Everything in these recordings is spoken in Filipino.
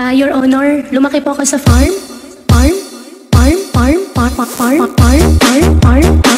Uh, Your Honor, lumaki po ako sa farm. Farm? Farm? Farm? Farm? Farm? Farm? Farm? Farm? farm.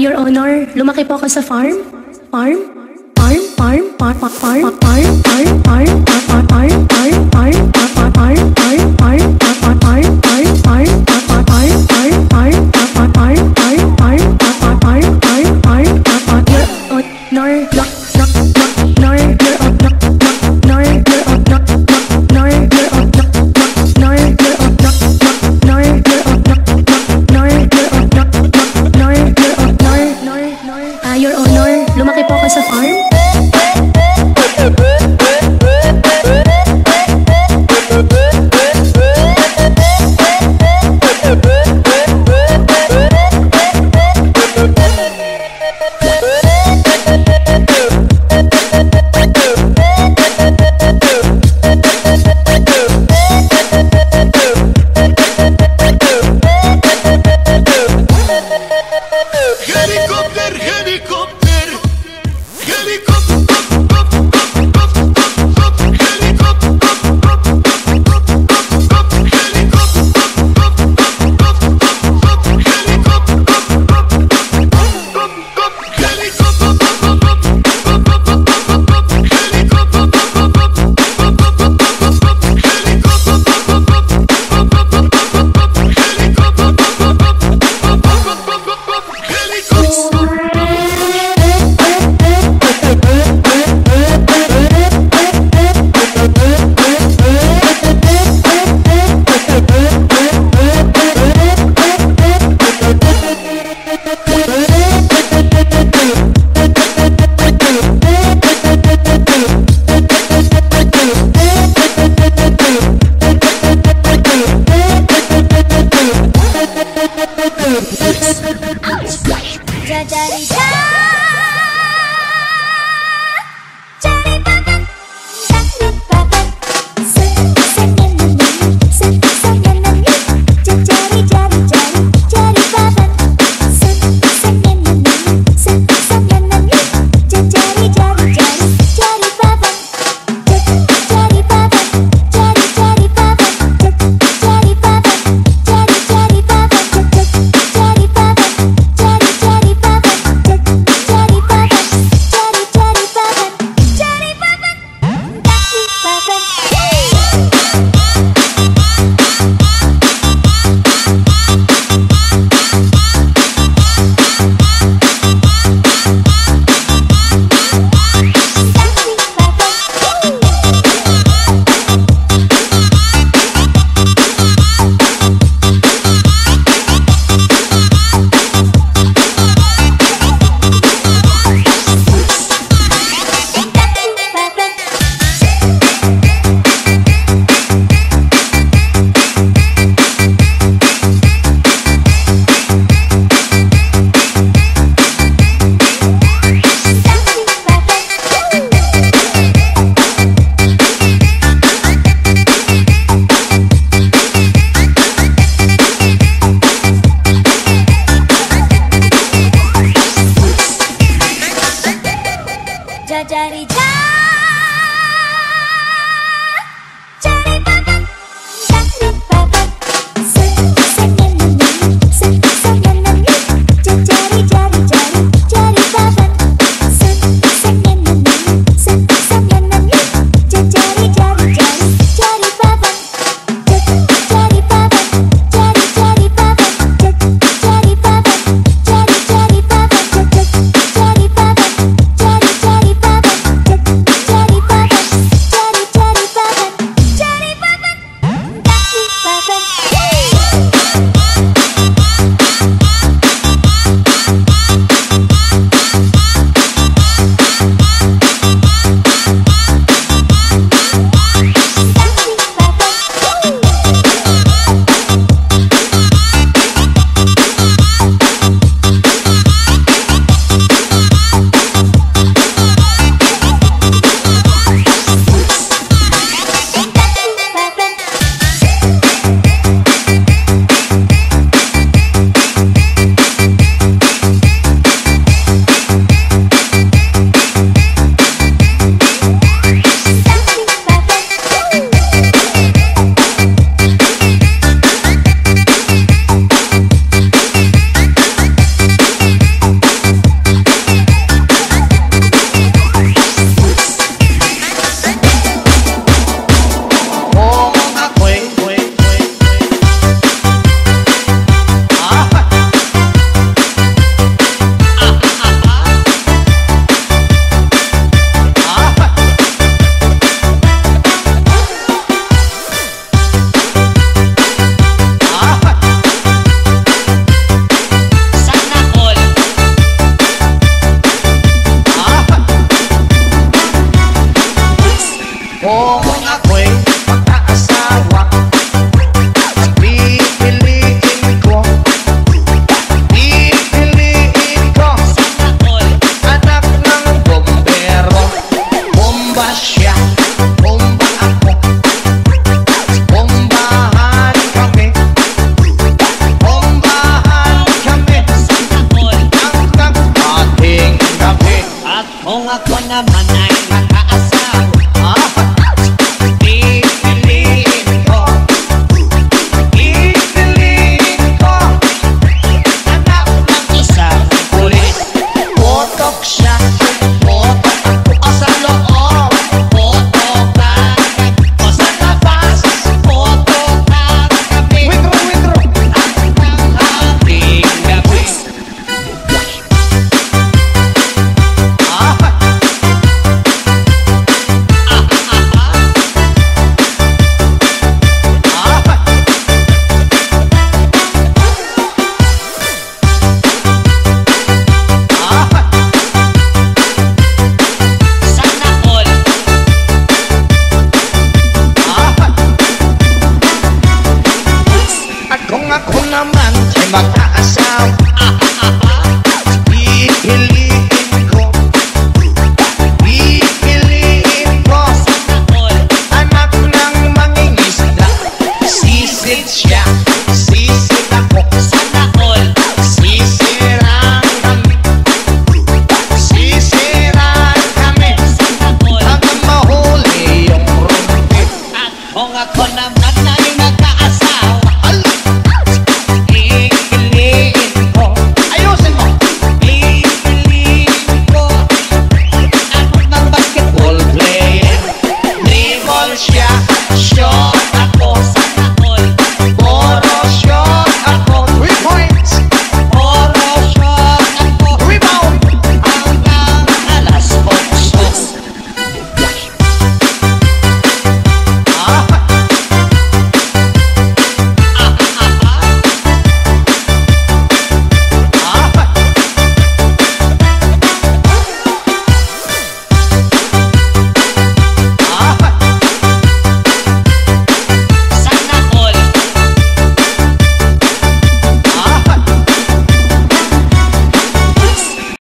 Your Honor, lumaki po ako sa farm. Farm? Farm? Farm? Farm? Farm? Farm? Farm? Farm? Farm? Farm? Farm? Farm? Farm? Farm? daddy. Mga ko naman ay